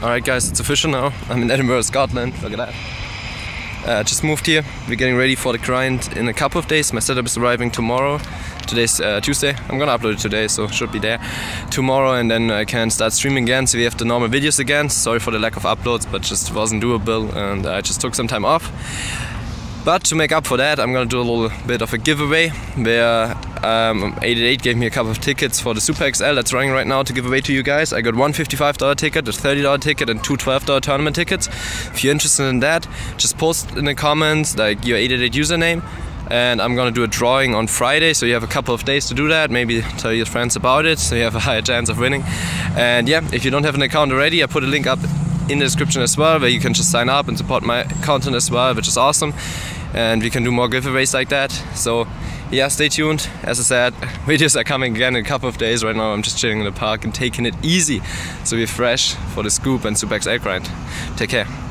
Alright guys, it's official now. I'm in Edinburgh, Scotland. Look at that. Uh, just moved here. We're getting ready for the grind in a couple of days. My setup is arriving tomorrow. Today's uh, Tuesday. I'm gonna upload it today, so it should be there tomorrow, and then I can start streaming again. So we have the normal videos again. Sorry for the lack of uploads, but just wasn't doable, and I just took some time off. But to make up for that, I'm gonna do a little bit of a giveaway where um, 888 gave me a couple of tickets for the Super XL that's running right now to give away to you guys. I got one $55 ticket, a $30 ticket, and two $12 tournament tickets. If you're interested in that, just post in the comments like your 88 username and I'm gonna do a drawing on Friday so you have a couple of days to do that maybe tell your friends about it so you have a higher chance of winning and yeah if you don't have an account already I put a link up in the description as well where you can just sign up and support my content as well which is awesome. And we can do more giveaways like that. So yeah stay tuned. As I said videos are coming again in a couple of days. Right now I'm just chilling in the park and taking it easy. So we're fresh for the scoop and Super XL grind take care